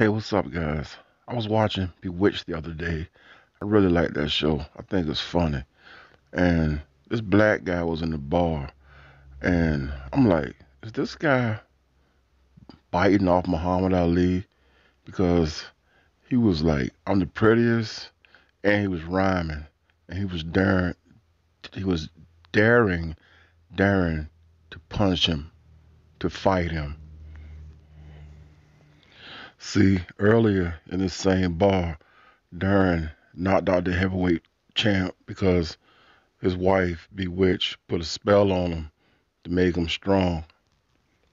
Hey, what's up, guys? I was watching Bewitched the other day. I really like that show. I think it's funny. And this black guy was in the bar, and I'm like, is this guy biting off Muhammad Ali? Because he was like, I'm the prettiest, and he was rhyming, and he was daring, he was daring, daring to punch him, to fight him. See, earlier in the same bar, Darrin knocked out the heavyweight champ because his wife, Bewitched, put a spell on him to make him strong.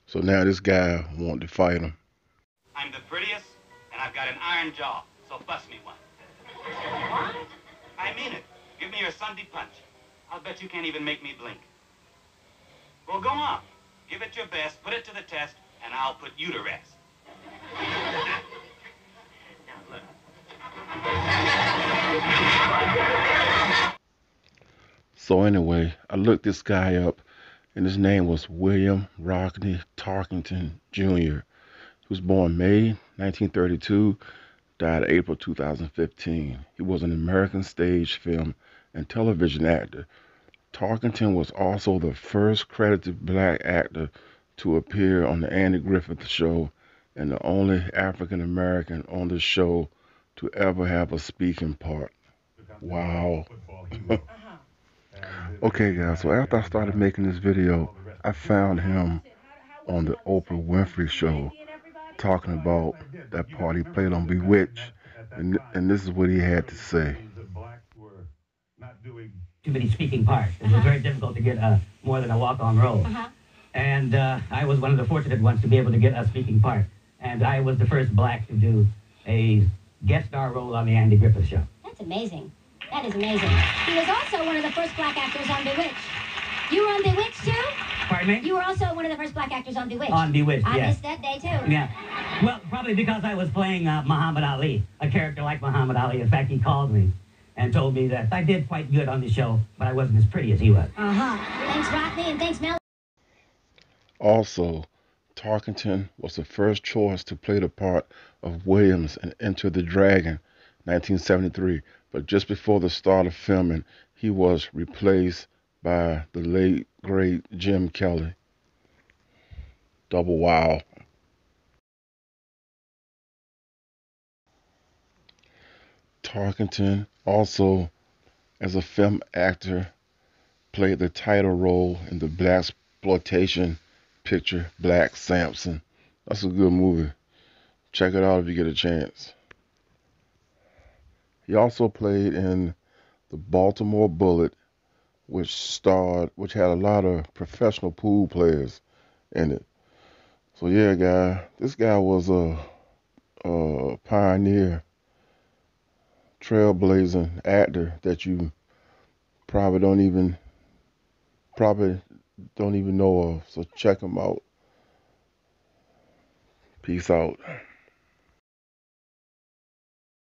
So now this guy wanted to fight him. I'm the prettiest, and I've got an iron jaw, so bust me one. What? I mean it. Give me your Sunday punch. I'll bet you can't even make me blink. Well, go on. Give it your best, put it to the test, and I'll put you to rest. So anyway, I looked this guy up, and his name was William Rodney Tarkington Jr. He was born May 1932, died April 2015. He was an American stage, film, and television actor. Tarkington was also the first credited black actor to appear on the Andy Griffith Show and the only African American on the show to ever have a speaking part. Wow. okay, guys, so after I started making this video, I found him on the Oprah Winfrey Show talking about that part he played on Bewitched, and, and this is what he had to say. Too many speaking parts. It was very difficult to get uh, more than a walk-on role. Uh-huh. And uh, I was one of the fortunate ones to be able to get a speaking part. And I was the first black to do a guest star role on the Andy Griffith Show. That's amazing. That is amazing. He was also one of the first black actors on Bewitched. You were on Bewitched too? Pardon me? You were also one of the first black actors on Bewitched. On Bewitched, I yes. missed that day too. Yeah. Well, probably because I was playing uh, Muhammad Ali, a character like Muhammad Ali. In fact, he called me and told me that I did quite good on the show, but I wasn't as pretty as he was. Uh-huh. Thanks, Rodney, and thanks, Mel. Also, Tarkington was the first choice to play the part of Williams in Enter the Dragon, 1973. But just before the start of filming, he was replaced by the late, great Jim Kelly. Double wow. Tarkington also, as a film actor, played the title role in the black exploitation picture Black Samson. That's a good movie. Check it out if you get a chance. He also played in the Baltimore Bullet, which starred, which had a lot of professional pool players in it. So yeah, guy, this guy was a, a pioneer, trailblazing actor that you probably don't even probably don't even know of. So check him out. Peace out.